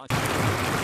Us.